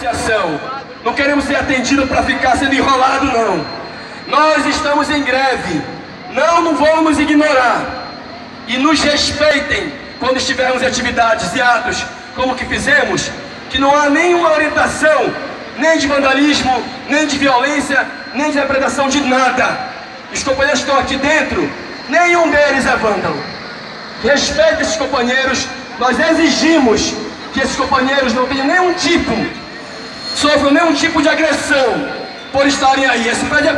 negociação. Não queremos ser atendidos para ficar sendo enrolado, não. Nós estamos em greve. Não, não vamos ignorar. E nos respeitem quando estivermos em atividades e atos como que fizemos, que não há nenhuma orientação, nem de vandalismo, nem de violência, nem de depredação de nada. Os companheiros que estão aqui dentro, nenhum deles é vândalo. Respeite esses companheiros. Nós exigimos que esses companheiros não tenham nenhum tipo, sofram nenhum tipo de agressão por estarem aí. Esse prédio é